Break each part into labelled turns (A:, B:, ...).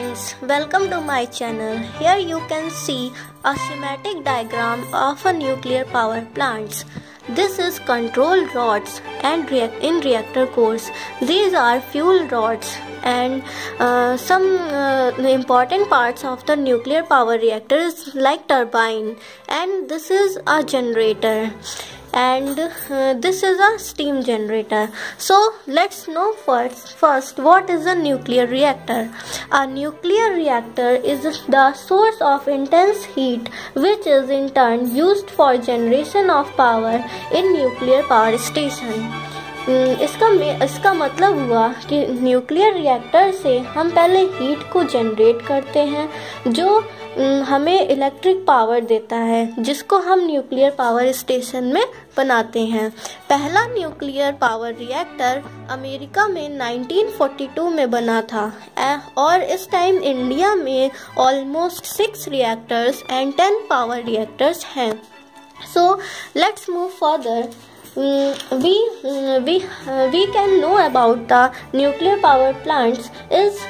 A: friends, welcome to my channel. Here you can see a schematic diagram of a nuclear power plant. This is control rods and react in reactor cores. These are fuel rods and uh, some uh, important parts of the nuclear power reactors like turbine and this is a generator and uh, this is a steam generator. So let's know first first what is a nuclear reactor? A nuclear reactor is the source of intense heat which is in turn used for generation of power in nuclear power station इसका इसका मतलब हुआ कि nuclear reactor से हम पहले heat को generate करते हैं, जो हमें इलेक्ट्रिक पावर देता है, जिसको हम न्यूक्लियर पावर स्टेशन में बनाते हैं। पहला न्यूक्लियर पावर रिएक्टर अमेरिका में 1942 में बना था और इस टाइम इंडिया में almost six reactors and ten power reactors हैं। So let's move further we we uh, we can know about the nuclear power plants is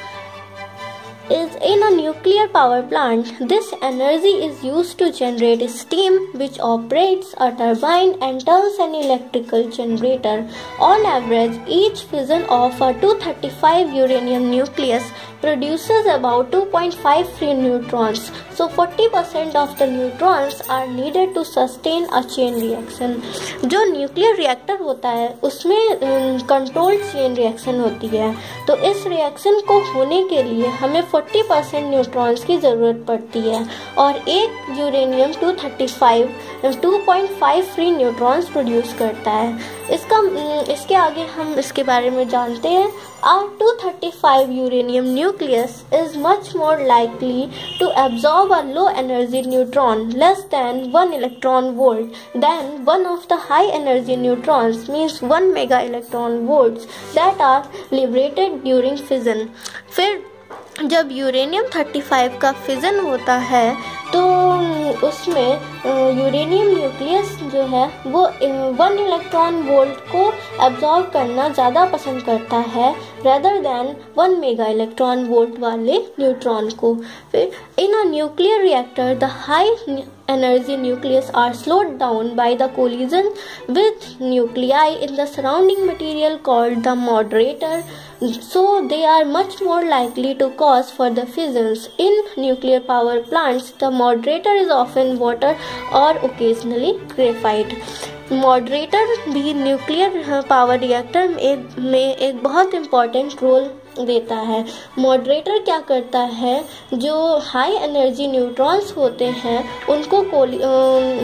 A: is in a nuclear power plant, this energy is used to generate steam which operates a turbine and turns an electrical generator. On average, each fission of a 235 uranium nucleus produces about 2.5 free neutrons. So 40% of the neutrons are needed to sustain a chain reaction. जो nuclear reactor होता है उसमें controlled chain reaction होती है तो इस reaction को होने के लिए हमें 40 परसेंट न्यूट्रॉन्स की ज़रूरत पड़ती है और एक यूरेनियम 235 2.5 फ्री न्यूट्रॉन्स प्रोड्यूस करता है। इसका हम्म, इसके आगे हम इसके बारे में जानते हैं। आ two thirty five uranium nucleus is much more likely to absorb a low energy neutron less than one electron volt than one of the high energy neutrons means one mega electron volt that are liberated during fission फिर जब uranium 35 का fission होता है तो उसमें uranium nucleus जो है, वो वन इलेक्ट्रॉन वोल्ट को एब्जॉर्व करना ज़्यादा पसंद करता है rather than one mega electron volt वाले न्यूट्रॉन को। फिर in a nuclear reactor the high energy nucleus are slowed down by the collision with nuclei in the surrounding material called the moderator so they are much more likely to cause for the fissions in nuclear power plants the moderator is all often water or occasionally graphite moderator भी nuclear power reactor में एक बहुत important role देता है। Moderator क्या करता है? जो हाई एनर्जी न्यूट्रॉन्स होते हैं, उनको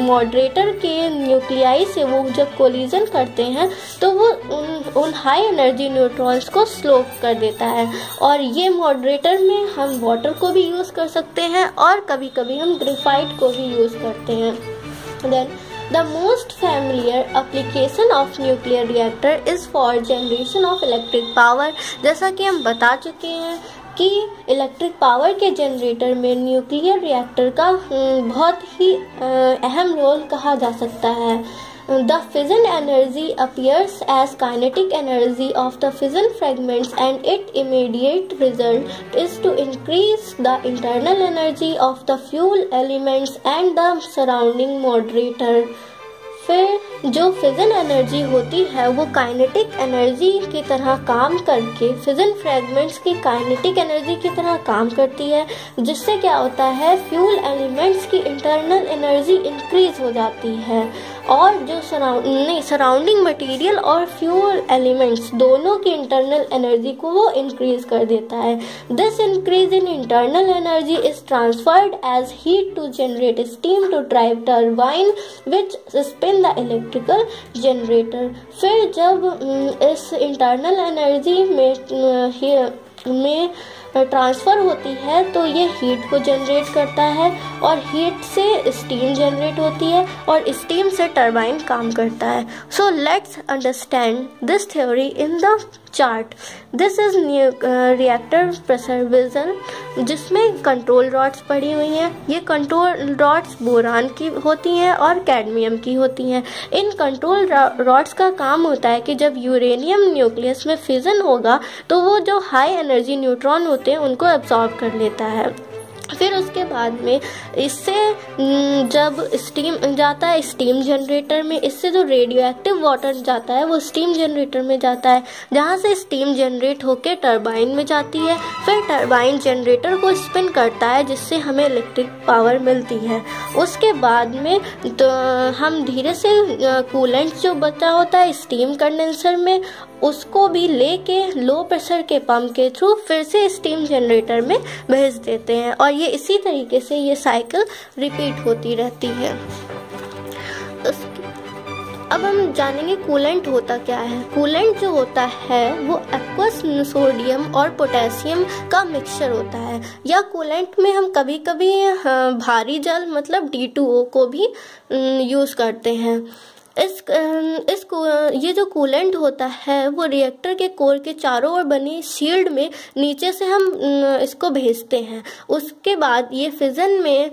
A: मॉडरेटर के न्यूक्लियाई से वो जब कोलिजन करते हैं तो वो उन उन हाई एनर्जी न्यूट्रॉन्स को स्लो कर देता है। और ये मॉडरेटर में हम वाटर को भी यूज़ कर सकते हैं और कभी कभी हम ग्रेफाइट को भी यूज़ करते हैं। Then The most familiar application of nuclear reactor is for generation of electric power जैसा कि हम बता चुके हैं कि इलेक्ट्रिक पावर के जनरेटर में न्यूक्लियर रिएक्टर का बहुत ही अहम रोल कहा जा सकता है the fission energy appears as kinetic energy of the fission fragments and it immediate result is to increase the internal energy of the fuel elements and the surrounding moderator फिर जो फिजन एनर्जी होती है, वो kinetic energy की तरह काम करके fission fragments की काइनेटिक एनर्जी की तरह काम करती है, जिससे क्या होता है फ्यूल एलिमेंट्स की इंटरनल एनर्जी इंक्रीज हो जाती है। और जो नहीं सराउंडिंग मटेरियल और फ्यूल एलिमेंट्स दोनों की इंटरनल एनर्जी को वो इंक्रीज कर देता है। This increase in internal energy is transferred as heat to generate steam to drive turbine which spin the electrical generator फिर जब इस इंटरनल एनर्जी में में ट्रांसफ़र होती है तो ये हीट को जनरेट करता है और हीट से स्टीम जनरेट होती है और स्टीम से टरबाइन काम करता है। So let's understand this theory in the chart this is reactor pressure vessel जिसमें कंट्रोल रॉड्स पड़ी हुई हैं। ये कंट्रोल रॉड्स बोरान की होती हैं और कैडमियम की होती हैं। इन कंट्रोल रॉड्स का काम होता है कि जब यूरेनियम न्यूक्लियस में फिजन होगा तो वो जो हाई एनर्जी न्यूट्रॉन होते हैं, उनको एब्जॉर्ब कर लेता है। फिर उसके बाद में इससे जब स्टीम जाता है स्टीम जनरेटर में इससे जो रेडियो एक्टिव वाटर जाता है, वो स्टीम जनरेटर में जाता है। जहाँ से स्टीम जनरेट होकर टरबाइन में जाती है, फिर टरबाइन जनरेटर को स्पिन करता है, जिससे हमें इलेक्ट्रिक पावर मिलती है। उसके बाद में तो हम धीरे से कूलेंट जो बचा होता है स्टीम कंडेंसर में, उसको भी लेके लो प्रेशर के पंप के थ्रू फिर से स्टीम जनरेटर में भेज देते हैं। और ये इसी तरीके से ये साइकिल रिपीट होती रहती है। अब हम जानेंगे कूलेंट होता क्या है। कूलेंट जो होता है, वो एक्वस सोडियम और पोटेशियम का मिक्सचर होता है। या कूलेंट में हम कभी कभी भारी जल मतलब डी को भी यूज़ करते हैं। इस इस ये जो कूलेंट होता है वो रिएक्टर के कोर के चारों ओर बनी शील्ड में नीचे से हम इसको भेजते हैं। उसके बाद ये फिजन में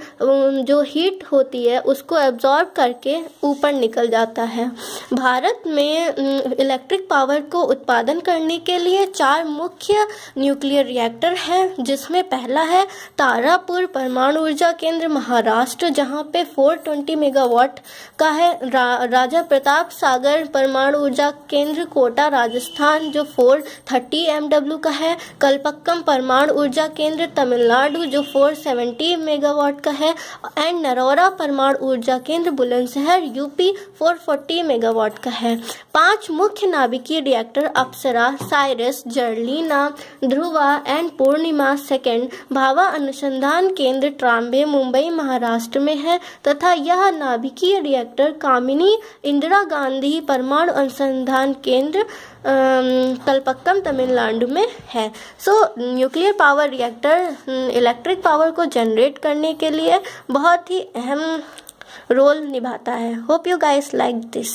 A: जो हीट होती है उसको एब्जॉर्ब करके ऊपर निकल जाता है। भारत में इलेक्ट्रिक पावर को उत्पादन करने के लिए चार मुख्य न्यूक्लियर रिएक्टर हैं जिसमें पहला है तारापुर परमाणु ऊर्जा केंद्र महाराष्ट्र जहाँ पे 420 मेगावाट का है। रा, राजा राजा प्रताप सागर परमाणु ऊर्जा केंद्र कोटा, राजस्थान, जो 430 एमडब्ल्यू का है। कलपक्कम परमाणु ऊर्जा केंद्र तमिलनाडु, जो 470 मेगावाट का है। एंड नरौरा परमाणु ऊर्जा केंद्र बुलंदशहर, यूपी 440 मेगावाट का है। पाँच मुख्य नाभिकीय reactor Apsara, Cirus, Zerlina, Dhruva, and Purnima, second Bhabha Anusandhan Kendra Trombay, Mumbai, Maharashtra में है। तथा यह नाभिकीय रिएक्टर कामिनी इंदिरा गांधी परमाणु अनुसंधान केंद्र कलपक्कम तमिलनाडु में है। So nuclear power reactor electric power को जनरेट करने के लिए बहुत ही अहम रोल निभाता है। Hope you guys like this